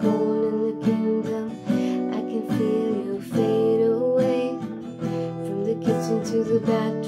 cold in the kingdom. I can feel you fade away from the kitchen to the bathroom.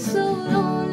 so lonely.